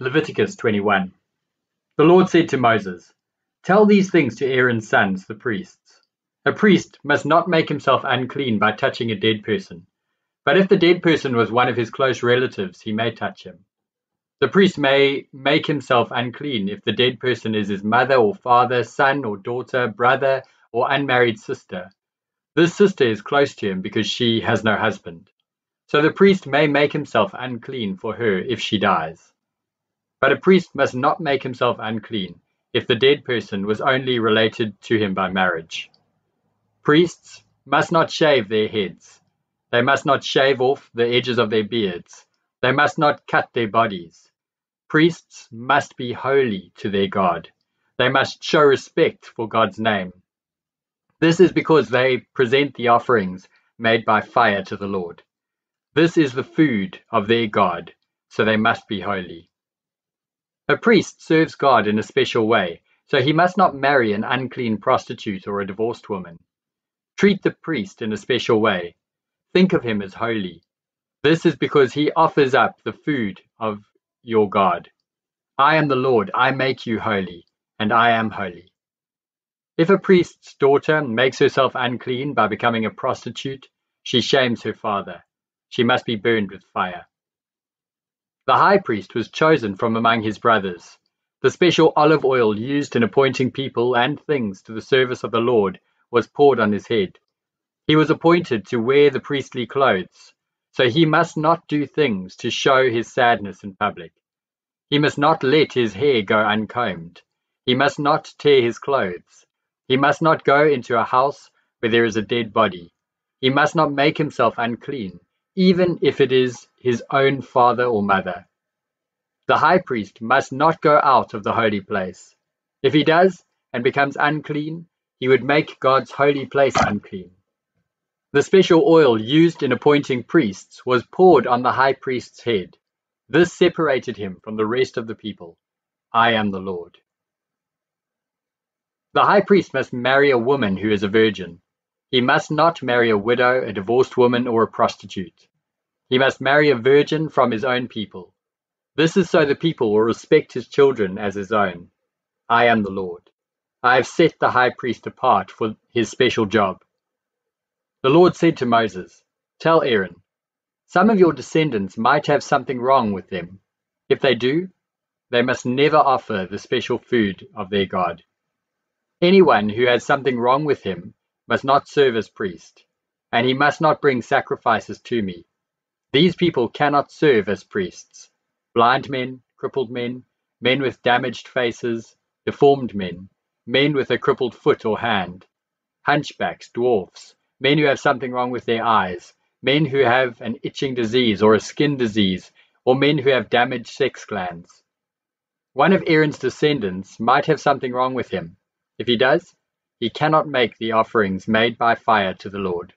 Leviticus 21 The Lord said to Moses, Tell these things to Aaron's sons, the priests. A priest must not make himself unclean by touching a dead person, but if the dead person was one of his close relatives, he may touch him. The priest may make himself unclean if the dead person is his mother or father, son or daughter, brother or unmarried sister. This sister is close to him because she has no husband. So the priest may make himself unclean for her if she dies. But a priest must not make himself unclean if the dead person was only related to him by marriage. Priests must not shave their heads. They must not shave off the edges of their beards. They must not cut their bodies. Priests must be holy to their God. They must show respect for God's name. This is because they present the offerings made by fire to the Lord. This is the food of their God, so they must be holy. A priest serves God in a special way, so he must not marry an unclean prostitute or a divorced woman. Treat the priest in a special way. Think of him as holy. This is because he offers up the food of your God. I am the Lord, I make you holy, and I am holy. If a priest's daughter makes herself unclean by becoming a prostitute, she shames her father. She must be burned with fire. The high priest was chosen from among his brothers. The special olive oil used in appointing people and things to the service of the Lord was poured on his head. He was appointed to wear the priestly clothes, so he must not do things to show his sadness in public. He must not let his hair go uncombed. He must not tear his clothes. He must not go into a house where there is a dead body. He must not make himself unclean, even if it is his own father or mother. The high priest must not go out of the holy place. If he does and becomes unclean, he would make God's holy place unclean. The special oil used in appointing priests was poured on the high priest's head. This separated him from the rest of the people. I am the Lord. The high priest must marry a woman who is a virgin. He must not marry a widow, a divorced woman, or a prostitute. He must marry a virgin from his own people. This is so the people will respect his children as his own. I am the Lord. I have set the high priest apart for his special job. The Lord said to Moses, Tell Aaron, some of your descendants might have something wrong with them. If they do, they must never offer the special food of their God. Anyone who has something wrong with him must not serve as priest, and he must not bring sacrifices to me. These people cannot serve as priests. Blind men, crippled men, men with damaged faces, deformed men, men with a crippled foot or hand, hunchbacks, dwarfs, men who have something wrong with their eyes, men who have an itching disease or a skin disease, or men who have damaged sex glands. One of Aaron's descendants might have something wrong with him. If he does, he cannot make the offerings made by fire to the Lord.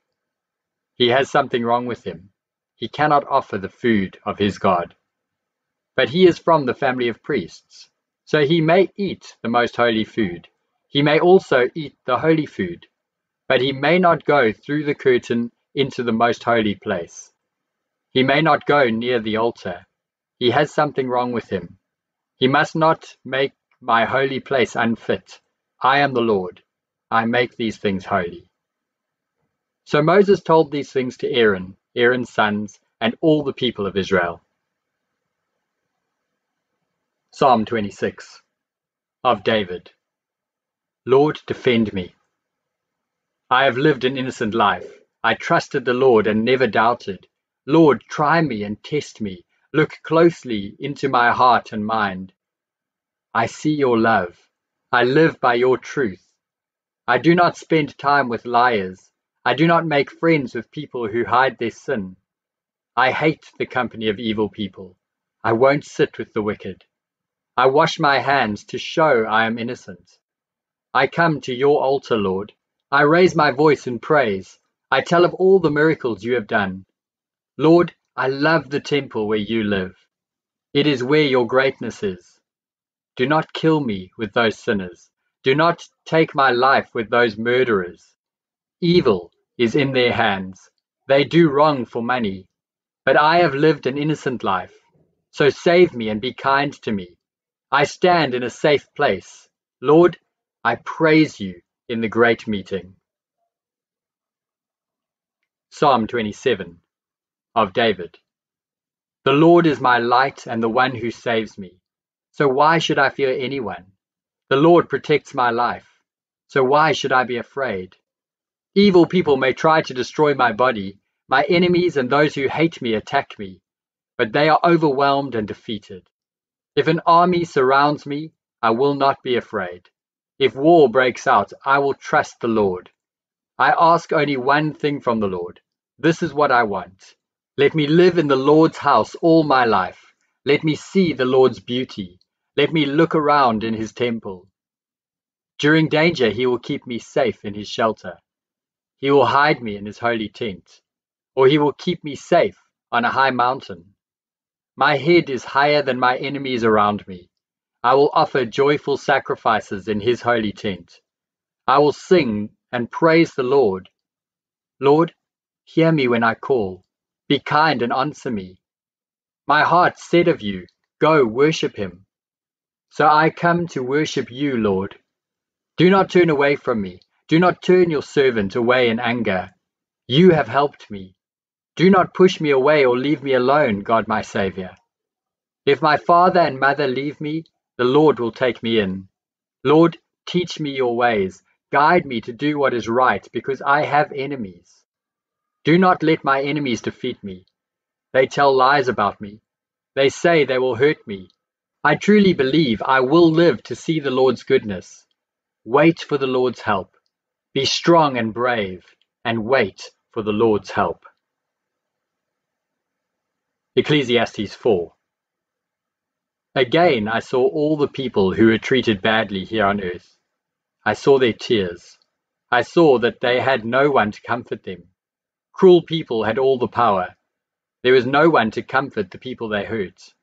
He has something wrong with him. He cannot offer the food of his God. But he is from the family of priests, so he may eat the most holy food. He may also eat the holy food, but he may not go through the curtain into the most holy place. He may not go near the altar. He has something wrong with him. He must not make my holy place unfit I am the Lord. I make these things holy. So Moses told these things to Aaron, Aaron's sons, and all the people of Israel. Psalm 26 of David. Lord, defend me. I have lived an innocent life. I trusted the Lord and never doubted. Lord, try me and test me. Look closely into my heart and mind. I see your love I live by your truth. I do not spend time with liars. I do not make friends with people who hide their sin. I hate the company of evil people. I won't sit with the wicked. I wash my hands to show I am innocent. I come to your altar, Lord. I raise my voice in praise. I tell of all the miracles you have done. Lord, I love the temple where you live. It is where your greatness is. Do not kill me with those sinners. Do not take my life with those murderers. Evil is in their hands. They do wrong for money. But I have lived an innocent life. So save me and be kind to me. I stand in a safe place. Lord, I praise you in the great meeting. Psalm 27 of David. The Lord is my light and the one who saves me. So why should I fear anyone? The Lord protects my life. So why should I be afraid? Evil people may try to destroy my body. My enemies and those who hate me attack me, but they are overwhelmed and defeated. If an army surrounds me, I will not be afraid. If war breaks out, I will trust the Lord. I ask only one thing from the Lord. This is what I want. Let me live in the Lord's house all my life. Let me see the Lord's beauty. Let me look around in his temple. During danger, he will keep me safe in his shelter. He will hide me in his holy tent, or he will keep me safe on a high mountain. My head is higher than my enemies around me. I will offer joyful sacrifices in his holy tent. I will sing and praise the Lord. Lord, hear me when I call. Be kind and answer me. My heart said of you, Go worship him. So I come to worship you, Lord. Do not turn away from me. Do not turn your servant away in anger. You have helped me. Do not push me away or leave me alone, God my Saviour. If my father and mother leave me, the Lord will take me in. Lord, teach me your ways. Guide me to do what is right, because I have enemies. Do not let my enemies defeat me. They tell lies about me. They say they will hurt me. I truly believe I will live to see the Lord's goodness. Wait for the Lord's help. Be strong and brave, and wait for the Lord's help. Ecclesiastes 4 Again I saw all the people who were treated badly here on earth. I saw their tears. I saw that they had no one to comfort them. Cruel people had all the power. There was no one to comfort the people they hurt.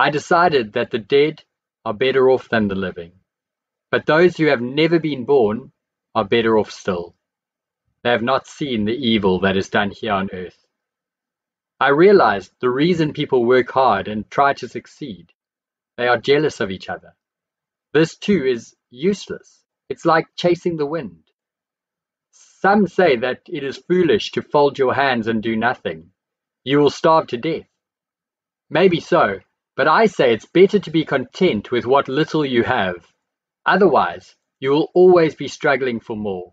I decided that the dead are better off than the living. But those who have never been born are better off still. They have not seen the evil that is done here on earth. I realized the reason people work hard and try to succeed. They are jealous of each other. This too is useless. It's like chasing the wind. Some say that it is foolish to fold your hands and do nothing. You will starve to death. Maybe so, but I say it's better to be content with what little you have. Otherwise, you will always be struggling for more.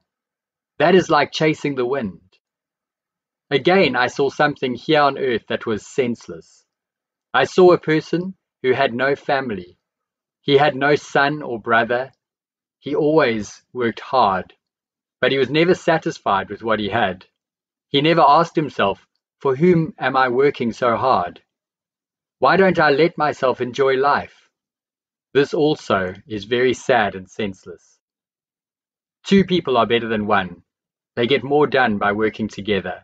That is like chasing the wind. Again, I saw something here on earth that was senseless. I saw a person who had no family. He had no son or brother. He always worked hard but he was never satisfied with what he had. He never asked himself, For whom am I working so hard? Why don't I let myself enjoy life? This also is very sad and senseless. Two people are better than one. They get more done by working together.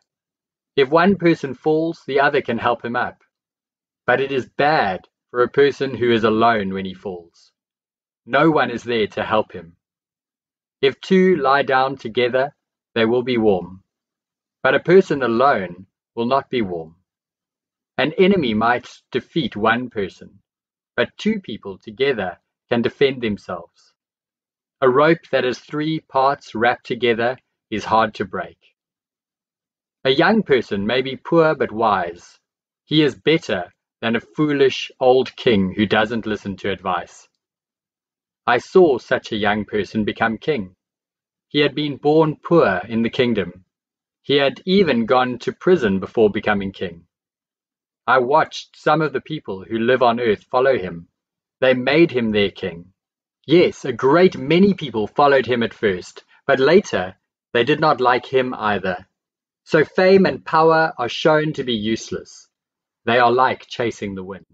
If one person falls, the other can help him up. But it is bad for a person who is alone when he falls. No one is there to help him. If two lie down together, they will be warm. But a person alone will not be warm. An enemy might defeat one person, but two people together can defend themselves. A rope that has three parts wrapped together is hard to break. A young person may be poor but wise. He is better than a foolish old king who doesn't listen to advice. I saw such a young person become king. He had been born poor in the kingdom. He had even gone to prison before becoming king. I watched some of the people who live on earth follow him. They made him their king. Yes, a great many people followed him at first, but later they did not like him either. So fame and power are shown to be useless. They are like chasing the wind.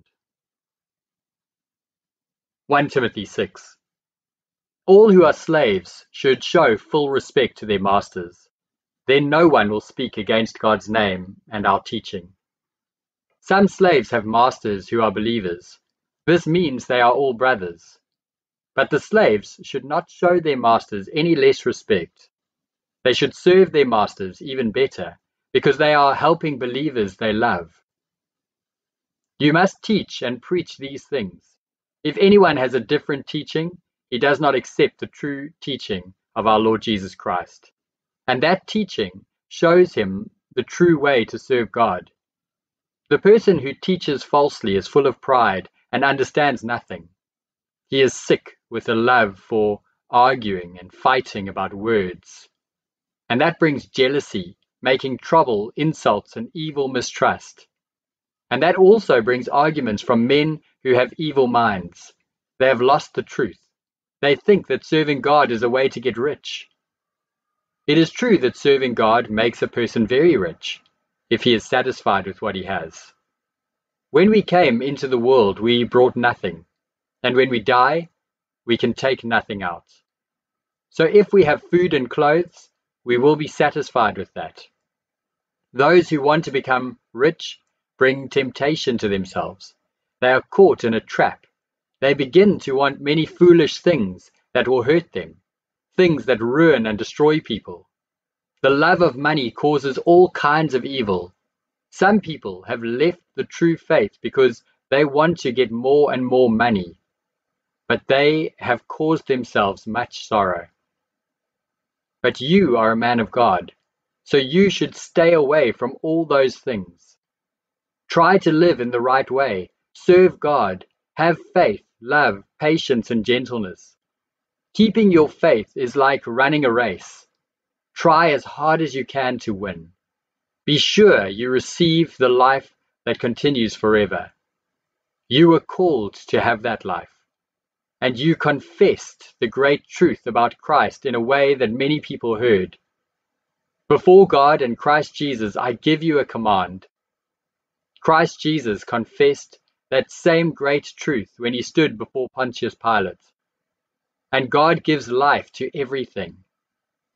1 Timothy 6 All who are slaves should show full respect to their masters. Then no one will speak against God's name and our teaching. Some slaves have masters who are believers. This means they are all brothers. But the slaves should not show their masters any less respect. They should serve their masters even better, because they are helping believers they love. You must teach and preach these things. If anyone has a different teaching, he does not accept the true teaching of our Lord Jesus Christ. And that teaching shows him the true way to serve God. The person who teaches falsely is full of pride and understands nothing. He is sick with a love for arguing and fighting about words. And that brings jealousy, making trouble, insults, and evil mistrust. And that also brings arguments from men who have evil minds. They have lost the truth. They think that serving God is a way to get rich. It is true that serving God makes a person very rich, if he is satisfied with what he has. When we came into the world, we brought nothing, and when we die, we can take nothing out. So if we have food and clothes, we will be satisfied with that. Those who want to become rich bring temptation to themselves. They are caught in a trap they begin to want many foolish things that will hurt them, things that ruin and destroy people. The love of money causes all kinds of evil. Some people have left the true faith because they want to get more and more money, but they have caused themselves much sorrow. But you are a man of God, so you should stay away from all those things. Try to live in the right way, serve God, have faith, love, patience, and gentleness. Keeping your faith is like running a race. Try as hard as you can to win. Be sure you receive the life that continues forever. You were called to have that life. And you confessed the great truth about Christ in a way that many people heard. Before God and Christ Jesus, I give you a command. Christ Jesus confessed that same great truth when he stood before Pontius Pilate. And God gives life to everything.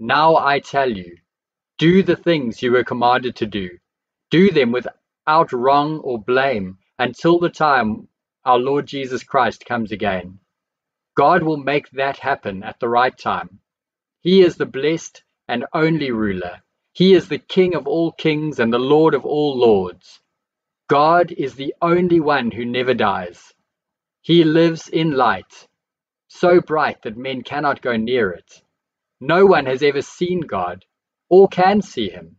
Now I tell you, do the things you were commanded to do. Do them without wrong or blame until the time our Lord Jesus Christ comes again. God will make that happen at the right time. He is the blessed and only ruler. He is the King of all kings and the Lord of all lords. God is the only one who never dies. He lives in light, so bright that men cannot go near it. No one has ever seen God or can see him.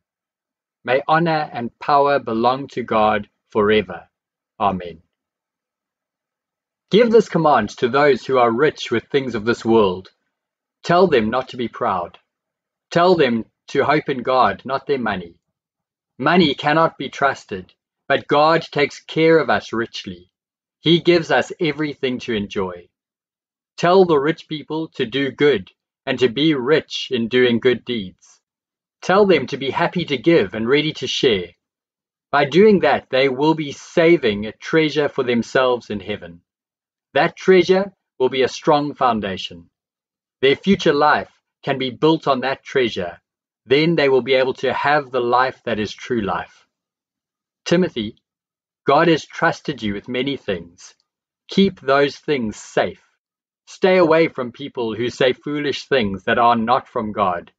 May honor and power belong to God forever. Amen. Give this command to those who are rich with things of this world. Tell them not to be proud. Tell them to hope in God, not their money. Money cannot be trusted but God takes care of us richly. He gives us everything to enjoy. Tell the rich people to do good and to be rich in doing good deeds. Tell them to be happy to give and ready to share. By doing that, they will be saving a treasure for themselves in heaven. That treasure will be a strong foundation. Their future life can be built on that treasure. Then they will be able to have the life that is true life. Timothy, God has trusted you with many things. Keep those things safe. Stay away from people who say foolish things that are not from God.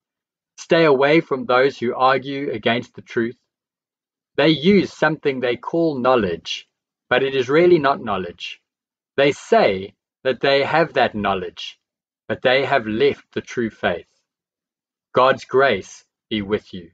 Stay away from those who argue against the truth. They use something they call knowledge, but it is really not knowledge. They say that they have that knowledge, but they have left the true faith. God's grace be with you.